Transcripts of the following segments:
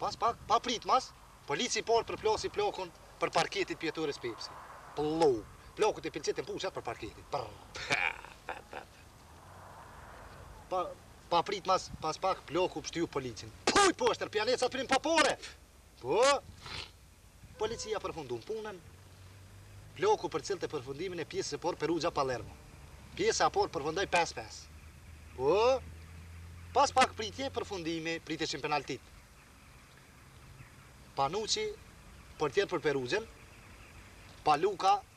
Pas pak, papritmas, polici i parë përplasi plakun për parketit picerisë Pepsi. Plou. Plakut i pëlqente pusha për parketit. Prr. Pa, pa, pa, pa. Pa, papritmas, pas pak plaku pshtyu policin. Puj poshtër, pijanecat pinë pa pare! Po? Policia përfundon punën, plaku përcillte përfundimin e pjesës së parë Perugia-Palermo. Pjesa e parë përfundoi pesë pesë. Por, pas pak pritje, përfundimi priteshin penaltitë. Panucci, portjer për Perugian, Paluka,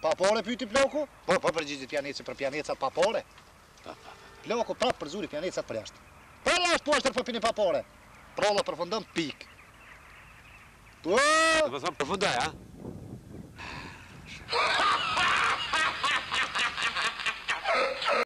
Pa pare pyeti plaku? Po, po përgjigjet pijaneci për pijanecat pa pare. Plaku prapë përzuri pijanecat përjashtë. Përjashtë poshtër po pini pa pare. Pralla përfundon pik. Uëëëëë! Do të thonë përfundoi, a?